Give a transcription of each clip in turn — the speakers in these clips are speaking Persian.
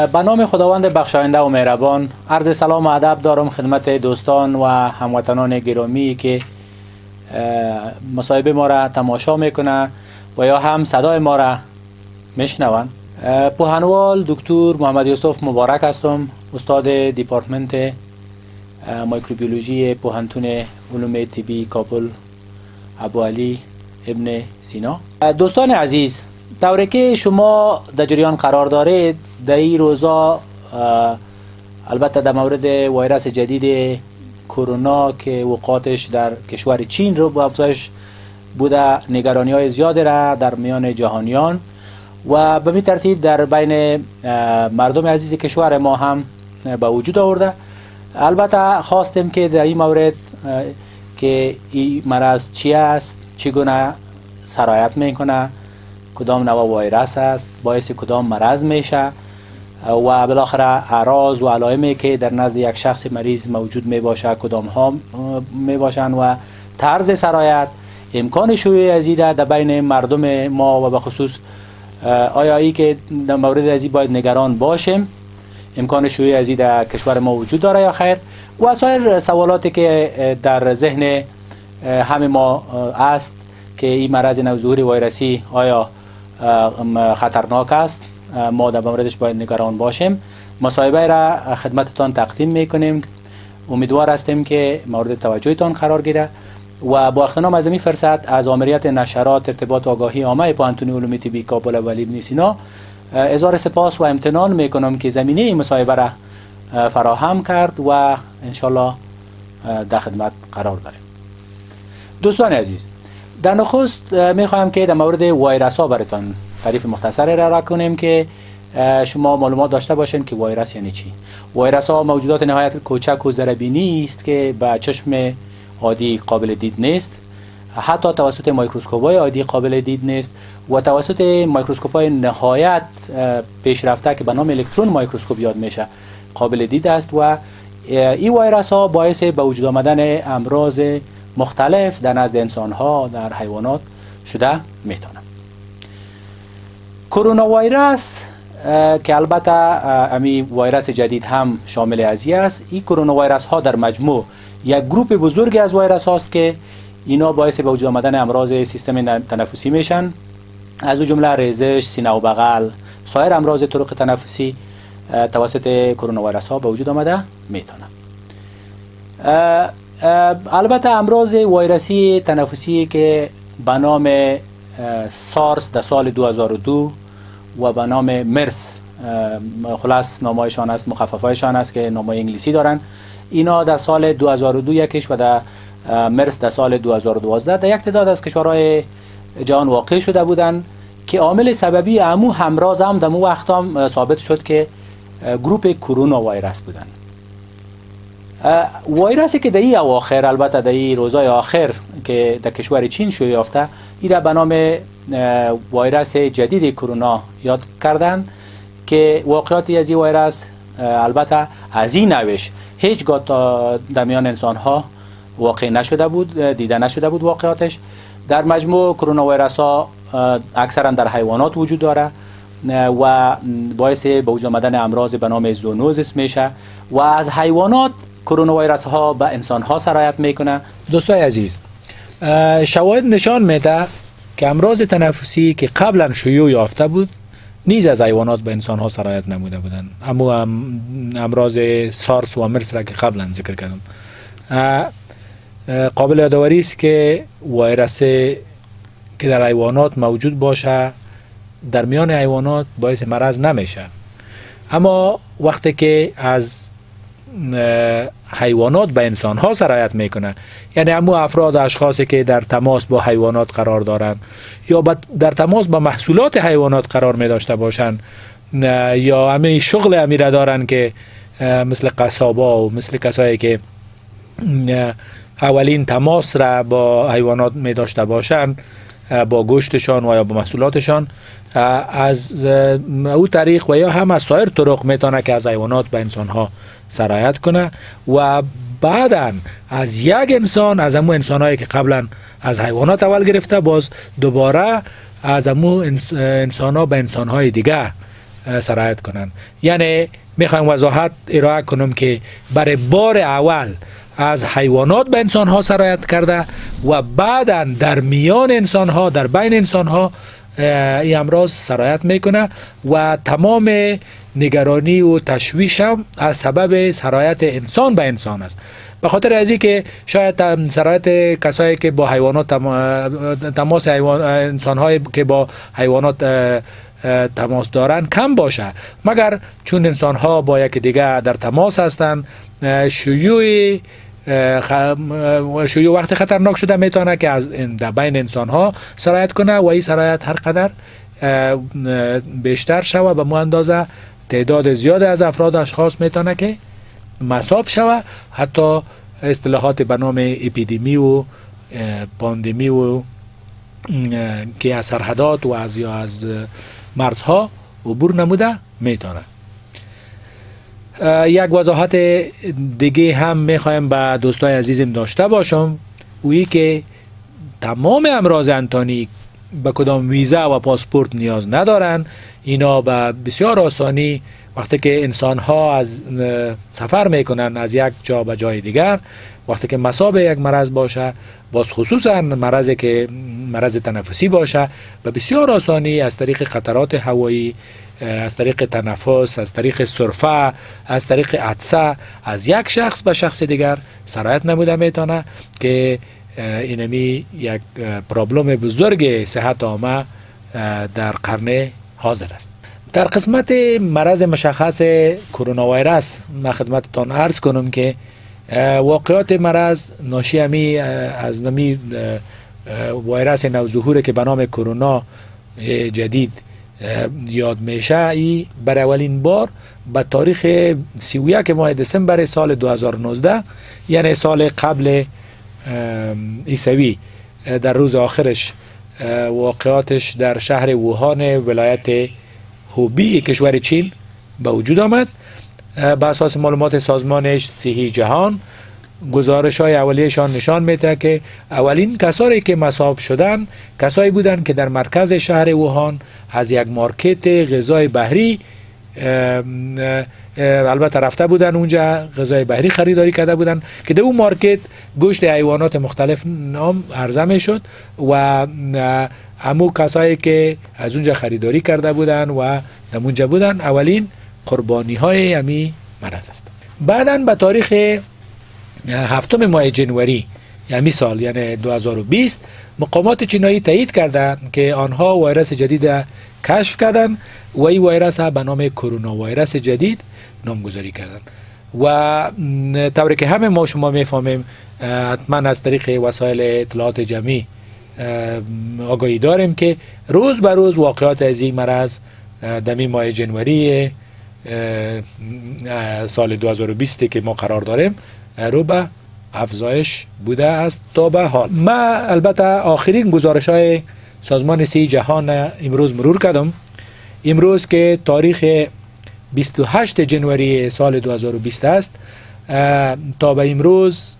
به نام خداوند بخشاینده و مهربان عرض سلام و ادب دارم خدمت دوستان و هموطنان گرامی که مصاحبه ما را تماشا می‌کنه و یا هم صدای ما را میشنوند. پوهنوال دکتر محمد یوسف مبارک هستم استاد دیپارتمنت مایکروبیولوژی پوهنتون علوم طبی کابل ابو علی ابن سینا. دوستان عزیز طوری که شما در جریان قرار دارید در این روزا البته در مورد ویروس جدید کرونا که وقاتش در کشور چین رو با افزایش بوده نگرانی های زیاده را در میان جهانیان و به می ترتیب در بین مردم عزیز کشور ما هم به وجود آورده. البته خواستیم که در این مورد که این مرض چی است چگونه سرایت می‌کنه کدام نوع ویروس است باعث کدام مرض میشه. و بالاخره اعراض و علائمی که در نزد یک شخص مریض موجود می باشه کدام ها می باشند و طرز سرایت امکان شیوع از در بین مردم ما و به خصوص آیا ای که در مورد ازی باید نگران باشیم. امکان شیوع از در کشور ما وجود داره یا خیر. و سایر سوالاتی که در ذهن همه ما است که این مرض نوظهور ویروسی آیا خطرناک است. ما در موردش باید نگران باشیم. مصاحبه را خدمتتان تقدیم می‌کنیم. امیدوار هستیم که مورد توجهتان قرار گیره و با اختنام از این فرصت از آمریت نشرات ارتباط آگاهی عامه پانتونی علوم طبی کابل ولی بن سینا اظهار سپاس و امتنان می‌کنم که زمینه این مصاحبه را فراهم کرد و انشالله در خدمت قرار داریم. دوستان عزیز در نخست می‌خواهم که در مورد ویروس ها براتان تعریف مختصری را, ارائه کنیم که شما معلومات داشته باشین که ویروس یعنی چی. ویروس ها موجودات نهایت کوچک و ذره‌بینی است که به چشم عادی قابل دید نیست. حتی توسط میکروسکوپ های عادی قابل دید نیست و توسط میکروسکوپ های نهایت پیشرفته که به نام الکترون میکروسکوپ یاد میشه قابل دید است و این ویروس ها باعث به وجود آمدن امراض مختلف در نزد انسان ها در حیوانات شده می‌تونه. کرونا ویروس که البته امی ویروس جدید هم شامل ازی است. این کرونا ویروس ها در مجموع یک گروپ بزرگی از ویروس هاست که اینا باعث به وجود آمدن امراض سیستم تنفسی میشن. از جمله ریزش سینه و بغل سایر امراض طرق تنفسی توسط کرونا ویروس ها به وجود آمده می‌تونه. البته امراض ویروسی تنفسی که به نام سارس در سال 2002 و به نام مرس خلاص نامایشان است مخففایشان است که نامای انگلیسی دارن. اینا در سال 2002 یکش و در مرس در سال 2012 در یک تعداد از کشورهای جهان واقع شده بودند که عامل سببی امو همراز هم در مو وقت هم ثابت شد که گروپ کرونا ویروس بودن. ویروسی که در این اواخر البته در این روزای آخر که در کشور چین شو یافته این را به نام ویروس جدید کرونا یاد کردند که واقعاتی از این ویروس البته از این نوش هیچگاه در میان انسان ها واقع نشده بود دیده نشده بود واقعاتش در مجموع کرونا ویروس ها اکثرا در حیوانات وجود داره و باعث به وجود آمدن امراض به نام زونوزیس میشه و از حیوانات کرونا ویروس ها به انسان ها سرایت می‌کنه. دوستای عزیز شواهد نشان میده که امراض تنفسی که قبلا شیوع یافته بود نیز از حیوانات به انسان ها سرایت نموده بودند. اما امراض سارس و مرس را که قبلا ذکر کردم. قابل یادآوری است که ویروس که در حیوانات موجود باشه در میان حیوانات باعث مرض نمیشه. اما وقتی که از حیوانات به انسان ها سرایت می‌کنه یعنی همو افراد اشخاصی که در تماس با حیوانات قرار دارند یا در تماس با محصولات حیوانات قرار می داشته باشند یا همه شغل امیره دارن که مثل قصابا و مثل کسایی که اولین تماس را با حیوانات می داشته باشند با گوشتشان و یا با محصولاتشان از او طریق و یا هم از سایر طرق می‌تونه که از حیوانات به انسان ها سرایت کنه و بعدا از یک انسان از امو انسان هایی که قبلا از حیوانات اول گرفته باز دوباره از امو انسان ها به انسان های دیگه سرایت کنند یعنی می‌خوایم وضاحت ارائه کنم که برای بار اول از حیوانات به انسان ها سرایت کرده و بعدا در میان انسان ها در بین انسان ها این امراض سرایت می‌کنه و تمام نگرانی و تشویش هم از سبب سرایت انسان به انسان است. به خاطر از که شاید سرایت کسایی که با حیوانات تماس حیوان انسان های که با حیوانات تماس دارن کم باشه. مگر چون انسان ها با یک دیگه در تماس هستند شیوع شیوع وقت خطرناک شده می‌تونه که از بین انسان ها سرایت کنه و این سرایت هر قدر بیشتر شوه به مو اندازه تعداد زیاد از افراد اشخاص می‌تونه که مصاب شوه حتی اصطلاحات به نام اپیدمی و پاندمی و که از سرحدات و از یا از مرزها عبور نموده می‌تونه. یک وضاحت دیگه هم می‌خوایم به دوستای عزیزم داشته باشم. اویی که تمام امراض انتانی به کدام ویزا و پاسپورت نیاز ندارن. اینا به بسیار آسانی وقتی که انسان ها از سفر می‌کنن از یک جا به جای دیگر وقتی که مصاب یک مرض باشه باز خصوصا مرضی که مرض تنفسی باشه به بسیار آسانی از طریق خطرات هوایی از طریق تنفس از طریق سرفه از طریق عدسه از یک شخص به شخص دیگر سرایت نموده می‌تونه که اینمی یک پرابلم بزرگ صحت عامه در قرن حاضر است. در قسمت مرض مشخص کرونا ویروس ما خدمتتان عرض کنم که واقعات مرض ناشی امی از نمی ویروس نوظهور که به نام کرونا جدید یاد میشه. ای بر اولین بار به تاریخ 31 ماه دسامبر سال 2019 یعنی سال قبل ایسوی در روز آخرش واقعاتش در شهر ووهان ولایت هوبی کشور چین به وجود آمد. به اساس معلومات سازمانش صحی جهان گزارش های اولیشان نشان میده که اولین کسایی که مصاب شدن کسایی بودند که در مرکز شهر ووهان از یک مارکت غذای بحری البته رفته بودن اونجا غذای بحری خریداری کرده بودن که در اون مارکت گوشت حیوانات مختلف نام عرضه می شد و همو کسایی که از اونجا خریداری کرده بودن و در اونجا بودن اولین قربانی های امی مرض است. بعدا به تاریخ هفتم ماه جنوری یعنی سال یعنی 2020 مقامات چینایی تایید کردند که آنها ویروس جدید کشف کردند و این ویروس به نام کرونا ویروس جدید نامگذاری کردند. و طوری که همه ما شما می‌فهمیم حتما از طریق وسایل اطلاعات جمعی آگاهی داریم که روز به روز واقعات از این مرض دمی ماه جنوری سال 2020 که ما قرار داریم رو به افزایش بوده است تا به حال. ما البته آخرین گزارش های سازمان سی جهان امروز مرور کردم. امروز که تاریخ 28 جنوری سال 2020 است تا به امروز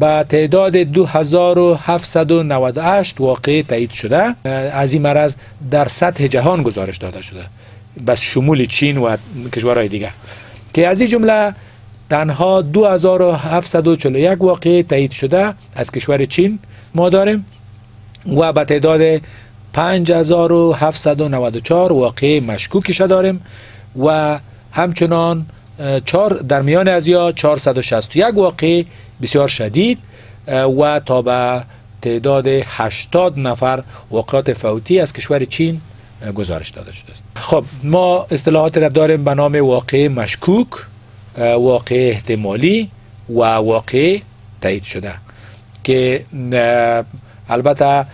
با تعداد 2798 واقع تایید شده. از این مرض در سطح جهان گزارش داده شده. بس شمول چین و کشورهای دیگه. که از این جمله تنها 2741 واقع تایید شده از کشور چین ما داریم و به تعداد 5794 واقع مشکوکش داریم و همچنان چار در میان از یا 461 واقع بسیار شدید و تا به تعداد 80 نفر واقعات فوتی از کشور چین گزارش داده شده است. خب ما اصطلاحات را داریم به نام واقع مشکوک واقع احتمالی و واقع تایید شده که البته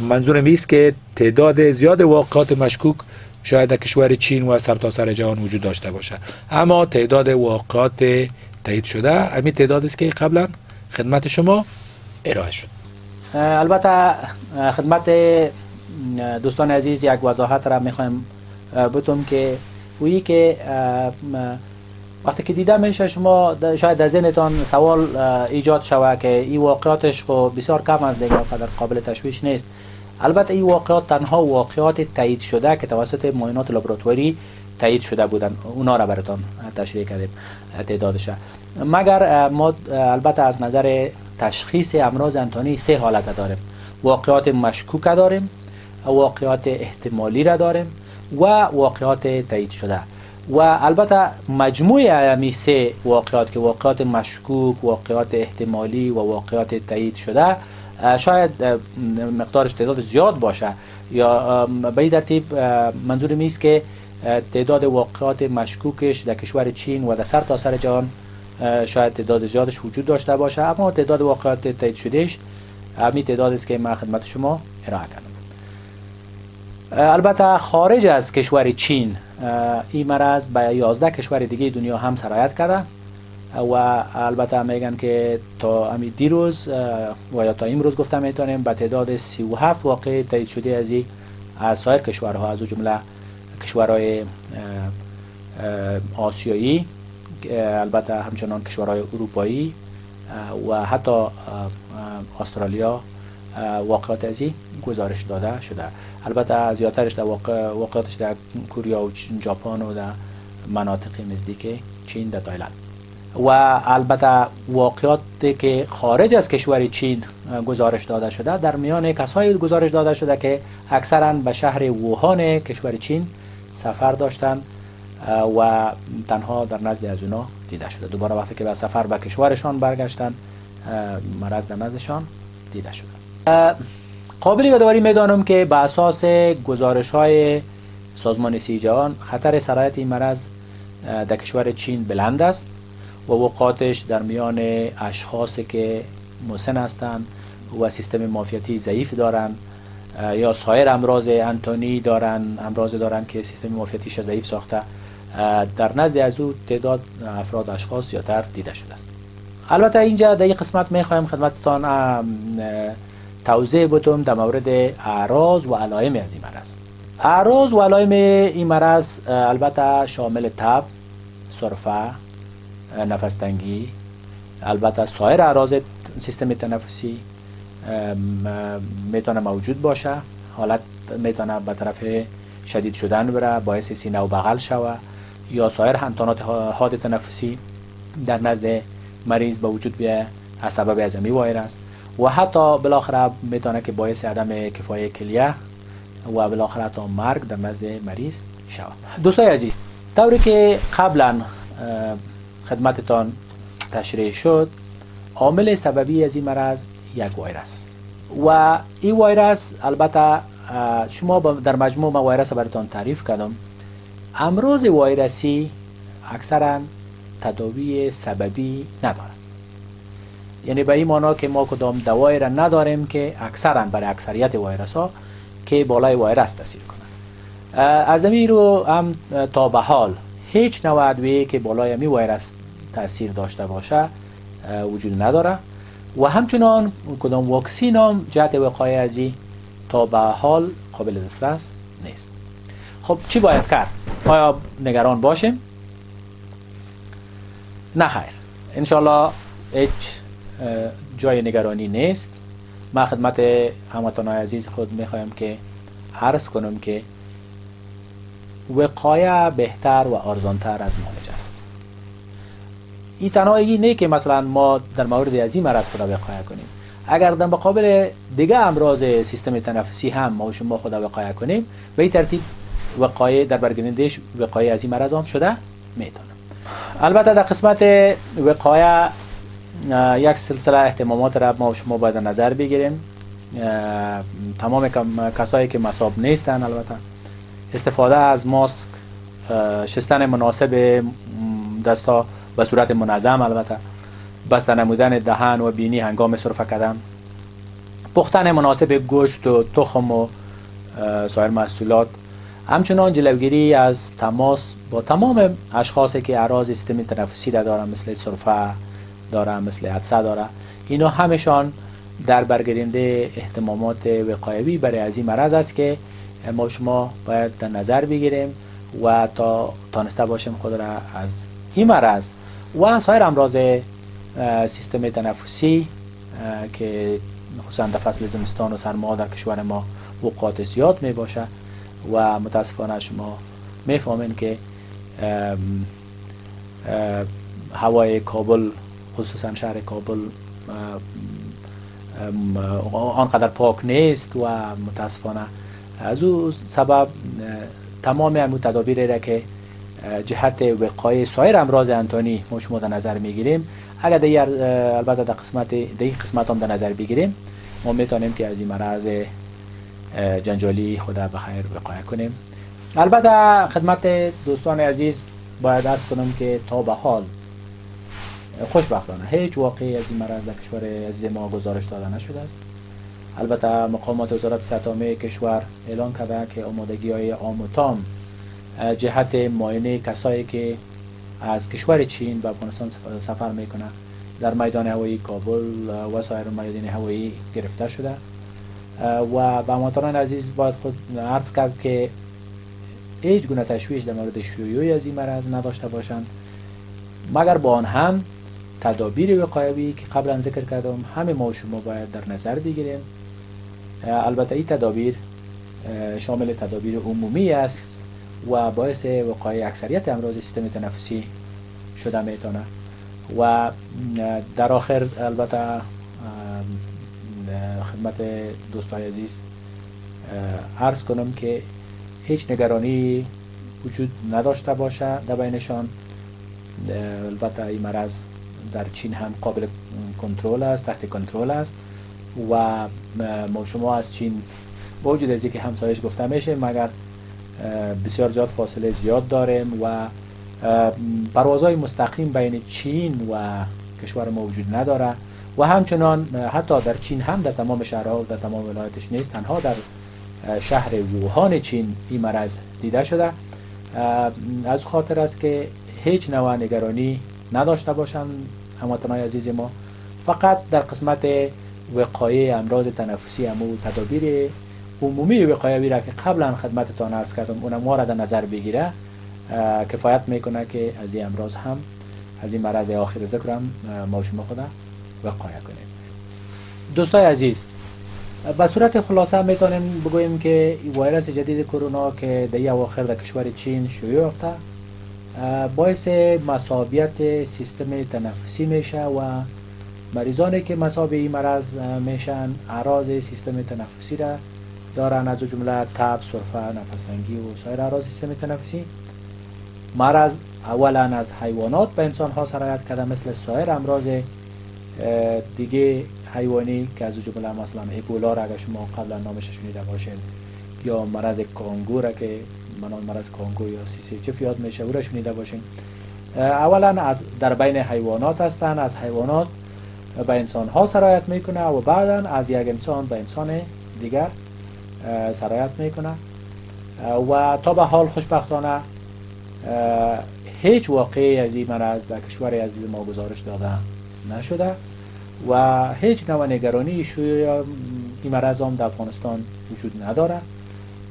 منظور است که تعداد زیاد واقعات مشکوک شاید در کشور چین و سرتاسر سر جهان وجود داشته باشه. اما تعداد واقعات تایید شده همین تعداد است که قبلا خدمت شما ارائه شد. البته خدمت دوستان عزیز یک وضاحت را می‌خوایم بتون که وی که وقتی که دیده میشه شما شاید در ذهنتان سوال ایجاد شوه که این واقعاتش خب بسیار کم از دیگه قدر قابل تشویش نیست. البته این واقعات تنها واقعات تایید شده که توسط معاینات لابراتواری تایید شده بودن. اونا را براتون تشریح کردیم تعدادش مگر ما البته از نظر تشخیص امراض انتانی سه حالت داریم. واقعات مشکوک داریم. واقعات احتمالی را داریم و واقعات تایید شده. و البته مجموع همی سه واقعات که واقعات مشکوک واقعات احتمالی و واقعات تایید شده شاید مقدارش تعداد زیاد باشه. یا به این ترتیب منظور میست که تعداد واقعات مشکوکش در کشور چین و در سر تا سر جهان شاید تعداد زیادش وجود داشته باشه. اما تعداد واقعات تایید شدهش همین تعداد است که من خدمت شما ارائه کردم. البته خارج از کشور چین این مرض به 11 کشور دیگه دنیا هم سرایت کرده. و البته میگن که تا امی دیروز و یا تا امروز گفته می‌تونیم به تعداد 37 واقع تایید شده از از سایر کشورها از جمله کشورهای آسیایی البته همچنان کشورهای اروپایی و حتی استرالیا. واقعات از گزارش داده شده. البته زیادترش در واقع واقعاتش در کوریا و ژاپن و در مناطق نزدیک چین در تایلند. و البته واقعاتی که خارج از کشور چین گزارش داده شده در میان کسایی گزارش داده شده که اکثرا به شهر ووهان کشور چین سفر داشتن و تنها در نزد از اونا دیده شده. دوباره وقتی که به سفر به کشورشان برگشتن مرض در نزدشان دیده شده. قابل یادآوری می‌دانم که به اساس گزارش های سازمان سی جهان خطر سرایت این مرض در کشور چین بلند است و وقاتش در میان اشخاصی که مسن هستند و سیستم مافیتی ضعیف دارند یا سایر امراض انتونی دارن امراض دارن که سیستم مافیتیش ضعیف ساخته در نزد از او تعداد افراد اشخاص زیادتر دیده شده است. البته اینجا در این قسمت می‌خوایم خدمتتان توضیح بتم در مورد اعراض و علائم از این مرض. اعراض و علائم این مرض البته شامل تب سرفه نفس تنگی البته سایر اعراض سیستم تنفسی می‌تونه موجود باشه. حالت می‌تونه به طرف شدید شدن بره باعث سینه و بغل شوه یا سایر همتانات حاد تنفسی در نزد مریض به وجود بیه از سبب ازمی وایرس. و حتی بالاخره می‌تونه که باعث عدم کفایه کلیه و بالاخره تا مرگ در نزد مریض شود. دوستای عزیز طوری که قبلا خدمتتان تشریح شد عامل سببی از این مرض یک وایرس است. و این وایرس البته شما در مجموع ما وایرس براتان تعریف کردم. امراض وایرسی اکثرا تداوی سببی ندارد. یعنی به این معنا که ما کدام دوایی را نداریم که اکثرا برای اکثریت وایرس ها که بالای وایرس تاثیر کنند از این رو هم تا به حال هیچ نوع ادویه که بالای می وایرس تاثیر داشته باشه وجود نداره و همچنان کدام واکسین هم جهت وقایه از تا به حال قابل دسترس نیست خب چی باید کرد؟ آیا نگران باشیم؟ نه خیر انشالله هیچ جای نگرانی نیست. ما خدمت هموطنان عزیز خود می‌خوایم که عرض کنم که وقایه بهتر و ارزانتر از معالجه است. این تنها نه که مثلا ما در مورد از این مرض خدا وقایه کنیم. اگر در مقابل دیگه امراض سیستم تنفسی هم ما شما خدا وقایه کنیم به این ترتیب وقایه در برگردش وقایه از این مرض هم شده می‌تونه. البته در قسمت وقایه یک سلسله احتمامات را ما شما باید نظر بگیریم. تمام کسایی که مصاب نیستن البته. استفاده از ماسک شستن مناسب دستا به صورت منظم البته. بسته نمودن دهن و بینی هنگام صرفه کردن. پختن مناسب گوشت و تخم و سایر محصولات. همچنان جلوگیری از تماس با تمام اشخاصی که اعراض سیستم تنفسی دارن مثل صرفه داره مثل حدسه داره. اینا همشان در برگرینده احتمامات وقایوی برای از این مرض است که ما شما باید در نظر بگیریم و تا تانسته باشیم خود را از این مرض. و سایر امراض سیستم تنفسی که خصوصا در فصل زمستان و سرما در کشور ما اوقات زیاد می باشه و متاسفانه شما می‌فهمین که هوای کابل خصوصا شهر کابل آنقدر پاک نیست و متاسفانه از او سبب تمام همون تدابیر را که جهت وقای سایر امراض انتانی ما شما در نظر می‌گیریم. اگر در البته در قسمت در قسمت هم در نظر بگیریم ما می‌تونیم که از این مرض جنجالی خدا بخیر وقایه کنیم. البته خدمت دوستان عزیز باید ارز کنم که تا به حال خوشبختانه. هیچ واقعی از این مرض در کشور عزیز ما گزارش داده نشده است. البته مقامات وزارت سطامه کشور اعلان کرده که آمادگی های و تام جهت معاینه کسایی که از کشور چین به افغانستان سفر می‌کنه در میدان هوایی کابل و سایر میدان هوایی گرفته شده. و به هموطنان عزیز باید خود عرض کرد که هیچ گونه تشویش در مورد شیوعی از این مرض نداشته باشند. مگر با آن هم تدابیر وقایوی که قبلا ذکر کردم همه ما شما باید در نظر بگیریم. البته این تدابیر شامل تدابیر عمومی است و باعث وقایع اکثریت امراض سیستم تنفسی شده می‌تونه. و در آخر البته خدمت دوستای عزیز عرض کنم که هیچ نگرانی وجود نداشته باشه در بینشان. البته این مرض در چین هم قابل کنترل است تحت کنترل است و ما شما از چین با وجود از که همسایش گفته میشه مگر بسیار زیاد فاصله زیاد داریم و پروازهای مستقیم بین چین و کشور ما وجود نداره و همچنان حتی در چین هم در تمام شهرها و در تمام ولایتش نیست تنها در شهر ووهان چین این مرض دیده شده. از خاطر است که هیچ نوع نگرانی نداشته باشند. هموطنهای عزیز ما فقط در قسمت وقایه امراض تنفسی همو تدابیر عمومی وقایه را که قبلا خدمتتان عرض کردم اونم ما را در نظر بگیره. کفایت می‌کنه که از این امراض هم از این مرض آخر ذکرم ما شما خدا وقایه کنیم. دوستای عزیز به صورت خلاصه می‌تونیم بگوییم که ویروس جدید کرونا که در اواخر در کشور چین شیوع یافته. باعث مصابیت سیستم تنفسی میشه و مریضانی که مصاب این مرض میشن اعراض سیستم تنفسی را دارن از جمله تب، سرفه، نفسنگی و سایر اعراض سیستم تنفسی. مرض اولا از حیوانات به انسان ها سرایت کرده مثل سایر امراض دیگه حیوانی که از جمله مثلا ایبولا را اگر شما قبلا نامش شنیده باشین یا مرض کانگو که منان مرض کانگو یا سی سی چف یاد میشه. او را شنیده باشین اولا از در بین حیوانات هستند از حیوانات به انسان ها سرایت می‌کنه و بعدا از یک انسان به انسان دیگر سرایت می‌کنه. و تا به حال خوشبختانه هیچ واقعی از این مرض در کشور عزیز ما گزارش داده نشده و هیچ نوع نگرانی این مرض هم در افغانستان وجود نداره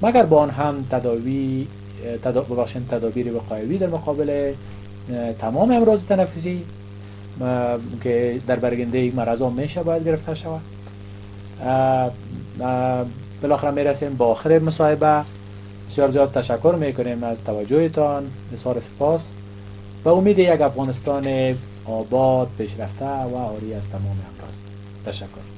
مگر با آن هم تداوی تدابیر وقایوی در مقابل تمام امراض تنفسی که در برگنده این مرض هم میشه باید گرفته شود؟ بالاخره می‌رسیم با آخر مصاحبه. بسیار زیاد تشکر می‌کنیم از توجهتان. بسیار سپاس. و امید یک افغانستان آباد پیشرفته و آری از تمام امراض. تشکر.